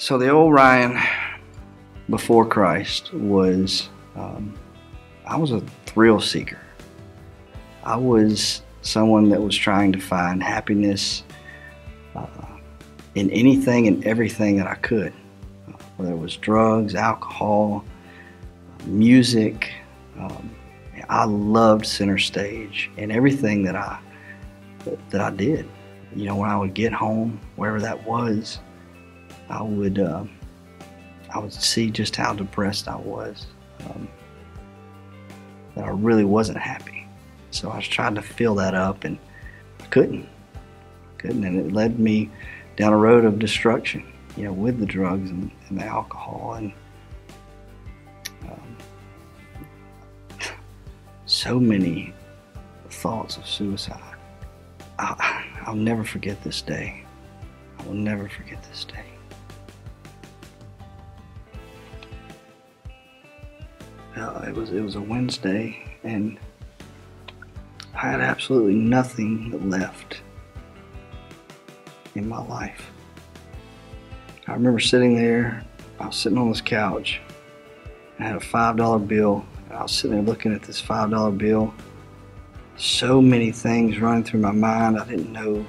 So the old Ryan before Christ was, um, I was a thrill seeker. I was someone that was trying to find happiness uh, in anything and everything that I could, whether it was drugs, alcohol, music. Um, I loved center stage and everything that I that I did. You know, when I would get home, wherever that was, I would uh, I would see just how depressed I was. Um, that I really wasn't happy. So I was trying to fill that up and I couldn't. Couldn't. And it led me down a road of destruction, you know, with the drugs and, and the alcohol and um, so many thoughts of suicide. I, I'll never forget this day. I will never forget this day. Uh, it was it was a Wednesday, and I had absolutely nothing left in my life. I remember sitting there. I was sitting on this couch. I had a five dollar bill. I was sitting there looking at this five dollar bill. So many things running through my mind. I didn't know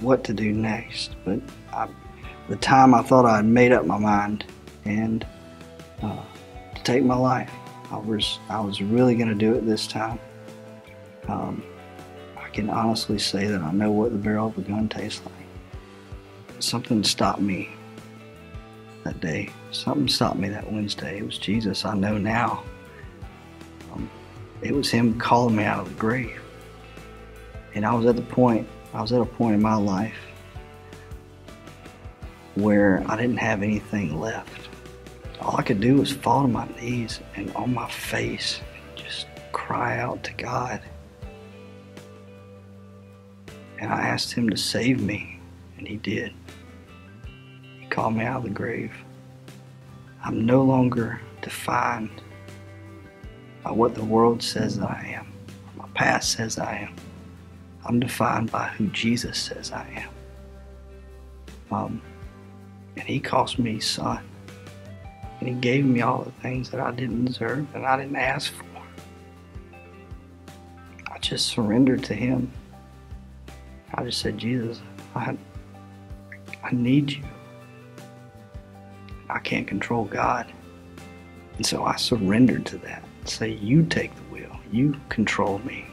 what to do next. But I, the time I thought I had made up my mind and uh, to take my life. I was I was really going to do it this time. Um, I can honestly say that I know what the barrel of a gun tastes like. Something stopped me that day. Something stopped me that Wednesday. It was Jesus. I know now. Um, it was Him calling me out of the grave. And I was at the point. I was at a point in my life where I didn't have anything left all I could do was fall to my knees and on my face and just cry out to God. And I asked Him to save me, and He did. He called me out of the grave. I'm no longer defined by what the world says I am, my past says I am. I'm defined by who Jesus says I am. Um, and He calls me son. And he gave me all the things that I didn't deserve and I didn't ask for. I just surrendered to him. I just said, Jesus, I, I need you. I can't control God. And so I surrendered to that. Say, you take the wheel. You control me.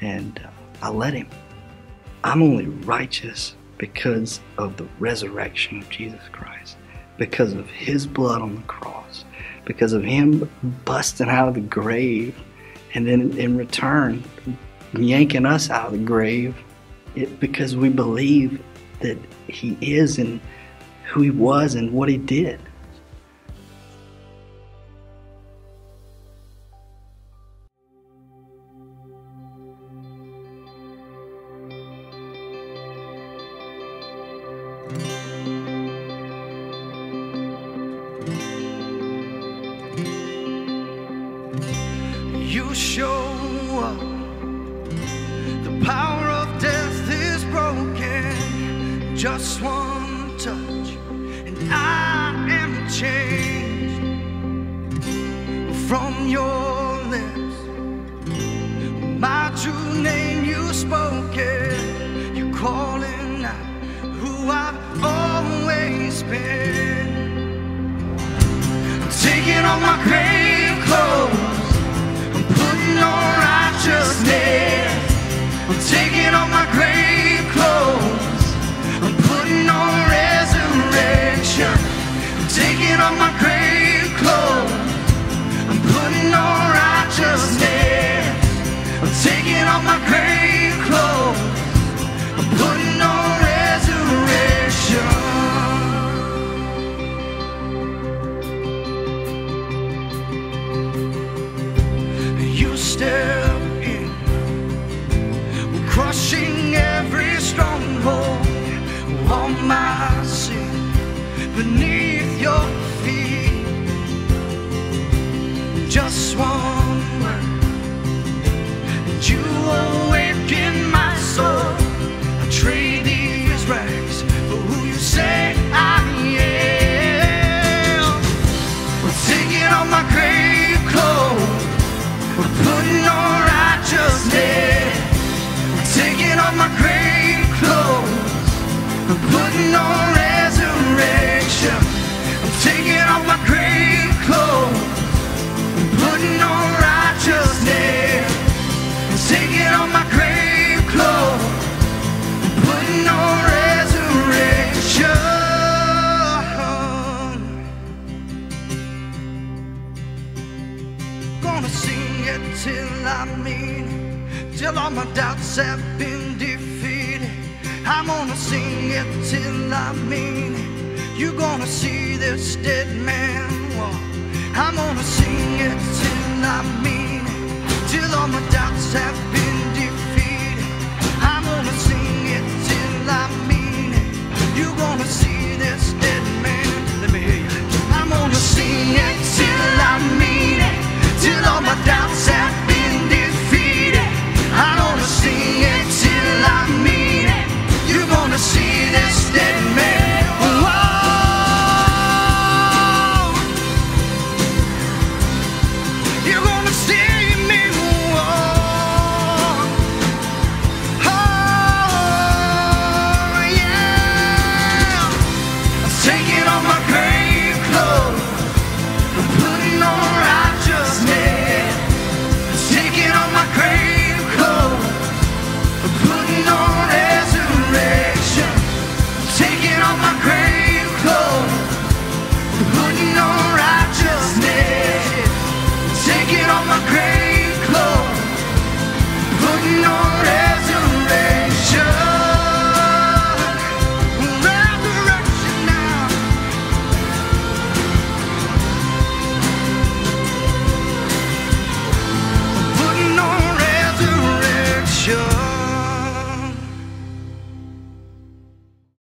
And uh, I let him. I'm only righteous because of the resurrection of Jesus Christ because of his blood on the cross, because of him busting out of the grave, and then in return, yanking us out of the grave, it, because we believe that he is and who he was and what he did. You show up. The power of death is broken. Just one touch, and I am changed from your lips. My true name you spoke spoken. You're calling out who I've always been. I'm taking on my grave taking off my grave clothes. I'm putting on righteousness. I'm taking off my grave clothes. I'm putting on resurrection. you step in, crushing every stronghold, all my sin beneath your feet. Just one word, and you awaken my soul. till all my doubts have been defeated. I'm gonna sing it till I mean it. You're gonna see this dead man walk. I'm gonna sing it till I mean it. Till all my doubts have been